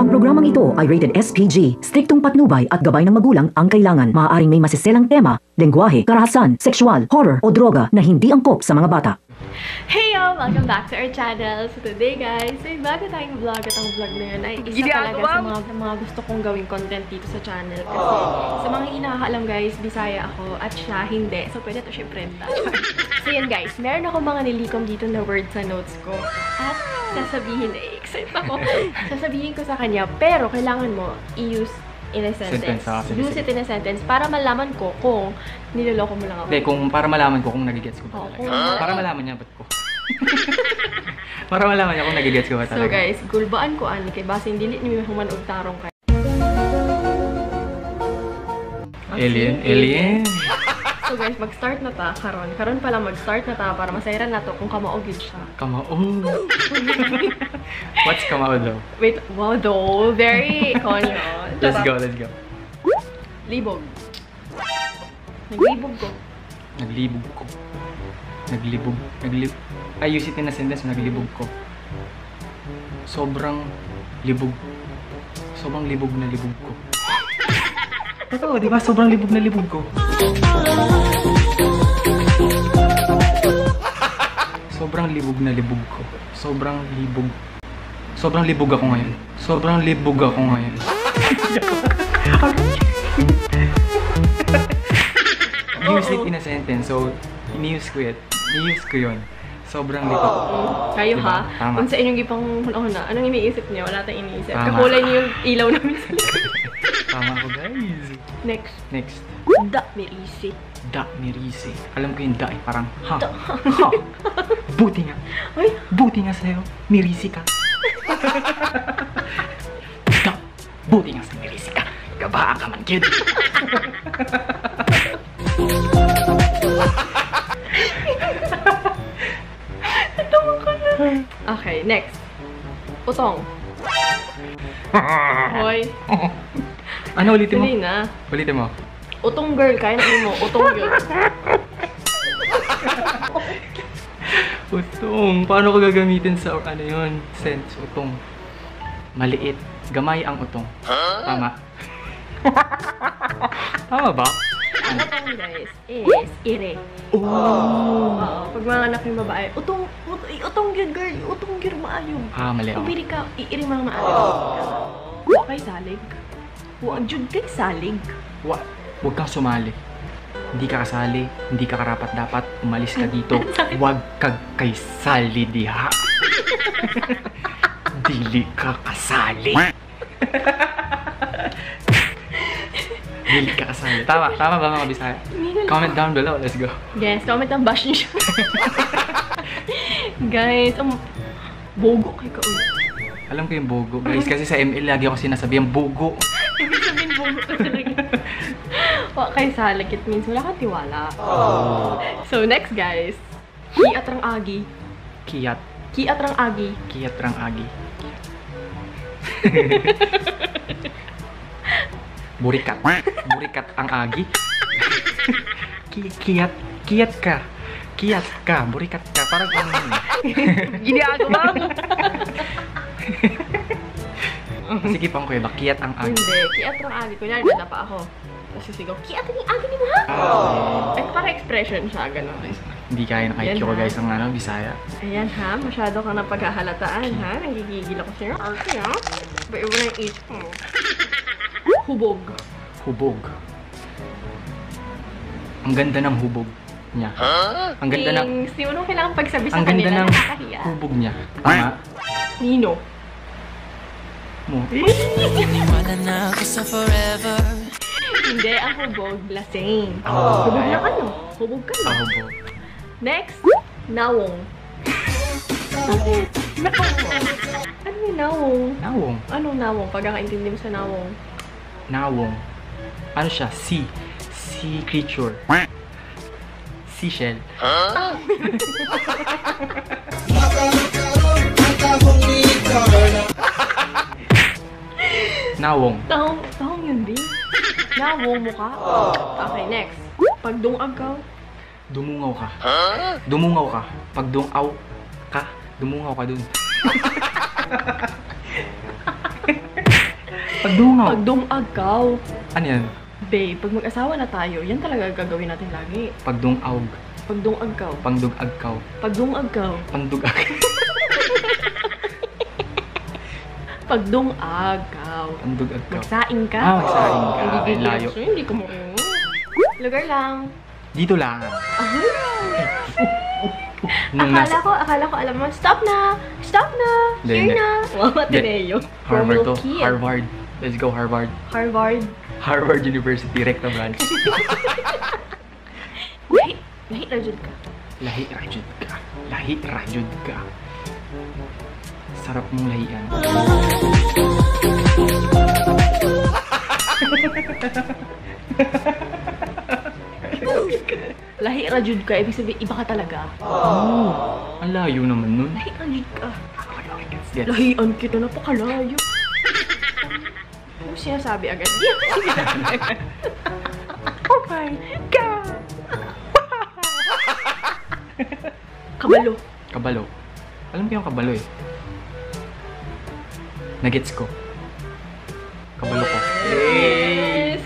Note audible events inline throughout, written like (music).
Ang programang ito ay rated SPG. Striktong patnubay at gabay ng magulang ang kailangan. Maaaring may masiselang tema, lengguwahe, karahasan, sexual, horror o droga na hindi angkop sa mga bata. Hey y'all! Welcome back to our channel. So today guys, may bago tayong vlog at ang vlog na yun ay isa talaga sa mga, sa mga gusto kong gawing content dito sa channel. Kasi sa mga inakaalam guys, Bisaya ako at siya hindi. So pwede to siya prenda. (laughs) so yun guys, meron ako mga nilikom dito na words sa notes ko. At sasabihin, eh, excited ako. sasabihin ko sa kanya, pero kailangan mo i-use in a sentence. Sentence, ah, Use it in a sentence para malaman ko kung niloloko mo lang ako. Hindi, kung para malaman ko kung nagigets ko ba talaga. kung- Para malaman niya ba't ko. (laughs) para malaman niya kung nagigets ko ba So talaga. guys, gulbaan ko ani kay basin dili ni human og tarong kay. Alien, alien. So guys, mag-start na ta karon. Karon pa lang mag-start na ta para masayran nato kung kamaugid siya. Kamao. (laughs) What's kamao daw? Wait, wow though, very konyo. Let's go, let's go. Libog. Naglibog ko. Naglibog ko. Naglibog. Naglib... Ay, use it in a sentence, naglibog ko. Sobrang libog. Sobrang libog na libog ko. Totoo, di ba? Sobrang libog na libog ko. Sobrang libog na libog ko. Sobrang libog. Sobrang libog ako ngayon. Sobrang libog ako ngayon. Use it in a sentence. So, ini-use ko yun. Ini-use ko yun. Sobrang libog. Kayo Diba? ha, Tama. kung sa inyong gipang una, anong iniisip niyo? Wala tayong iniisip. Tama. Kakulay niyo yung ilaw namin sa likod. Tama ko, guys. Next. Next. Da, may isip. Da Mirise. Alam ko yung da eh, parang ha. Ha. Buti nga. Ay, Buti nga sa'yo. Mirisi ka. da. Buti nga sa Mirisi ka. Gabaa ka man, kid. Okay, next. Utong. (laughs) Hoy, ano ulitin mo? na. Ulitin mo. Utong girl, kaya na mo. Utong girl. (laughs) Utong. Paano ko gagamitin sa ano yun? Sense. Utong. Maliit. Gamay ang utong. Tama. (laughs) Tama ba? Ang utong guys is ire. Oh. Oo, pag mga anak yung babae, utong, ut, utong girl, girl, utong girl, maayo. Ah, mali ako. Pabili ka, iiri mga maayo. Wa kay salig. Wa, jud kay salig. Wa, huwag kang sumali. Hindi ka kasali, hindi ka karapat dapat, umalis ka dito. (laughs) Huwag kag kay sali diha. (laughs) Dili ka kasali. Dili ka kasali. Tama, tama ba mga Bisaya? Comment down below, let's go. Yes, comment ang bash niyo (laughs) guys, um, bogo kay ka ulit. Alam ko yung bogo. Guys, kasi sa ML lagi ako sinasabi yung bogo. (laughs) Talaga. Wa kay salig, it means wala kang tiwala. So, next guys. Kiat rang agi. Kiyat. Kiat rang agi. Kiyat rang agi. (laughs) Burikat. Burikat ang agi. Ki- Kiyat. Kiyat ka. Kiyat ka. Burikat ka. Parang ano yun. Ginagawa mo. (laughs) Sige pang kuya ba? Kiyat ang agi. Hindi, kiat rang agi. Kunyari, ganda pa ako. Tapos sisigaw, kiat ang agi ni mo ha? Ah, Ay, parang expression siya, gano'n. Hindi kaya ng ko Yan, ha? guys ang ano, Bisaya. Ayan ha, masyado kang napaghahalataan ha. Nagigigil ako sa'yo. Arte ha. Ba iba na yung isip mo. Hubog. Hubog. Ang ganda ng hubog niya. Ang ganda ng Kings, di mo nung kailangan pagsabi sa ang ganda kanila, ng nakakahiya. hubog niya. Tama Nino. Mo. (laughs) Na ako sa forever Hindi, ang hubog, lasing. Oh, hubog na ano? Hubog ka Ah, na. hubog. Next, nawong. Ano yung nawong? Nawong. Anong nawong? Pagkakaintindi mo sa nawong. Nawong. Ano siya? Sea. Sea creature. Seashell. (laughs) (laughs) Nawong. Tahong, tahong yun din. Nawong mo ka. Okay, next. Pagdungag ka. Dumungaw ka. Dumungaw ka. Pag dungaw ka, dumungaw ka dun. (laughs) Pagdungaw. Pagdungagaw. Ano yan? Babe, pag mag-asawa na tayo, yan talaga gagawin natin lagi. Pagdungawg. Pagdungagaw. Pangdugagkaw. Pagdungagaw. (laughs) Pangdugag. Pagdungagaw. Pangdugagkaw. Magsaing ka. Ah, magsaing ka. Hindi Ay, ko layo. gusto, Hindi ko mo. Lugar lang. Dito lang. (laughs) Nung akala nasa ko, akala ko, alam mo, stop na! Stop na! Hindi, Here hindi. na! Hindi. Ateneo. Harvard to. Harvard. Let's go Harvard. Harvard. Harvard University, Recto Branch. (laughs) Lahi, lahi dyan ka. Lahi rajud ka. Lahi rajud ka. Sarap mong lahian. (laughs) Lahi na dyan ka, ibig sabihin, iba ka talaga. Oh, ang layo naman nun. Lahi na dyan ka. Gets. Lahian kita, napakalayo. Ano sinasabi agad? (laughs) oh my God! (laughs) Kabalo. Kabalo. Alam ko yung kabalo eh. Nagets ko. Kabalo ko.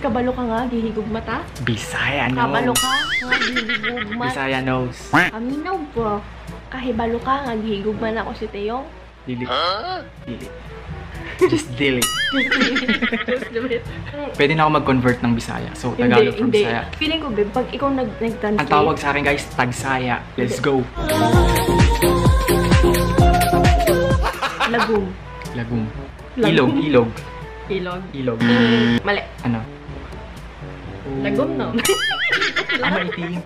Kabalo ka nga, gihigog mata. Bisaya knows. Kabalo ka, nga gihigog mata. Bisaya knows. Aminaw po. Kahibalo ka, nga gihigog man ako si Teyong. Dili. Dili. Just dili. (laughs) Just do it. Pwede na ako mag-convert ng Bisaya. So, Hindi, Tagalog from hindi. Bisaya. Feeling ko, babe, pag ikaw nag nag-translate, Ang tawag sa akin guys, Tagsaya. Let's go. lagum. Lagum. Lagum. Ilog, ilog. Ilog. Ilog. Mali. Ano? Lagum, no? (laughs) Ah, (laughs) maitim.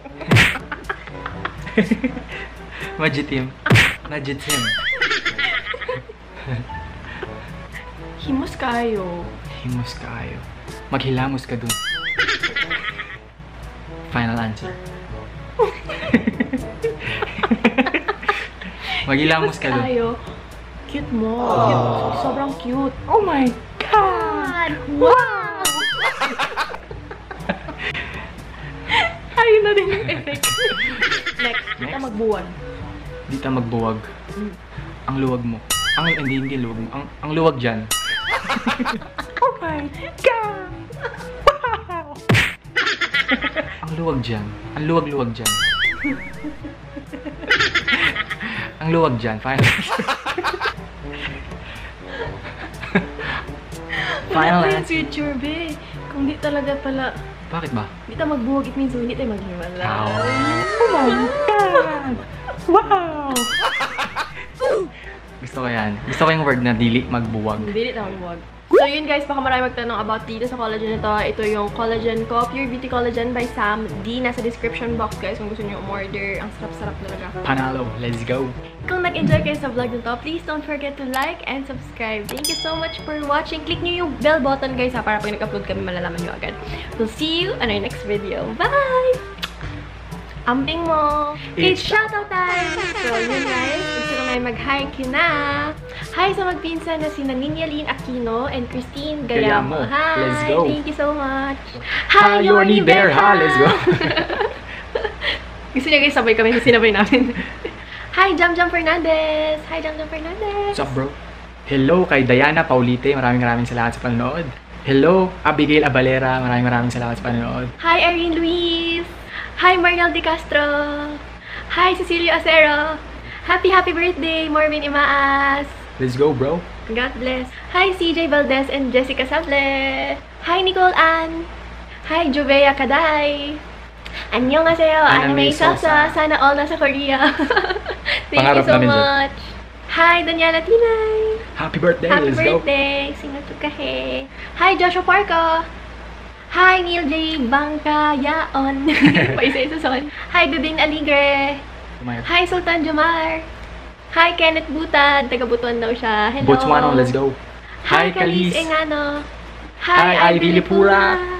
Majitim. Najitim. (laughs) Himos kayo. Himos kaayo. Maghilamos ka dun. Final answer. Maghilamos ka dun. Kayo. Cute mo. Cute. Sobrang cute. Oh my God! Wow! Ayun na din yung effect. Next, Next. magbuwan. Di ta magbuwag. Ang luwag mo. Ang hindi hindi luwag mo. Ang ang luwag diyan. (laughs) Oh my God! Wow! Ang luwag diyan. Ang luwag-luwag diyan. ang luwag diyan. (laughs) Final. (laughs) Final pa yung answer. future, be. Kung di talaga pala, Bakit ba? di tayo magbuwag, it means hindi tayo maghiwalay. Ow. Oh my God! Wow! (laughs) Gusto ko yan. Gusto ko yung word na dili magbuwag. Hindi tayo magbuwag. So yun guys, baka marami magtanong about dito sa collagen ito. Ito yung collagen ko, Pure Beauty Collagen by Sam D. Nasa description box guys kung gusto niyo umorder. Ang sarap-sarap talaga. Panalo. Let's go. Kung nag-enjoy kayo sa vlog nito, please don't forget to like and subscribe. Thank you so much for watching. Click nyo yung bell button guys ha, para pag nag-upload kami malalaman nyo agad. We'll see you on our next video. Bye! Amping mo! It's shoutout time! So yun guys, gusto na may mag-hi Q na. Hi sa magpinsan na si Ninialin Aquino and Christine Gayamo. Gayamo. Hi! Let's go. Thank you so much! Hi, Yornie Bear, ha? Let's go. Gusto niya guys, sabay kami, sinabay namin. Hi, Jam Jam Fernandez! Hi, Jam Jam Fernandez! What's up, bro? Hello kay Diana Paulite. Maraming maraming salamat sa panonood. Hello, Abigail Abalera. Maraming maraming salamat sa panonood. Hi, Irene Luis! Hi, Mariel De Castro! Hi, Cecilio Acero! Happy, happy birthday, Marvin Imaas! Let's go, bro. God bless! Hi, CJ Valdez and Jessica Sable! Hi, Nicole Ann! Hi, Jovea Kaday! Annyeonghaseyo! Anime Anime Salsa! Sana all nasa Korea! (laughs) Thank Pangarap you so dyan. much! Hi, Daniela Tinay! Happy birthday. Happy Let's go. birthday! Sino to kahe? Hi, Joshua Parko! Hi, Neil J. Bangkayaon! (laughs) Paisa-isa son. Hi, Bibing Aligre! Kumayat. Hi, Sultan Jumar! Hi, Kenneth Butad! Taga Butuan daw siya. Hello! Botswana, let's go. Hi, Hi, Kalis Kalis. Engano! Hi, Ivy Lipura.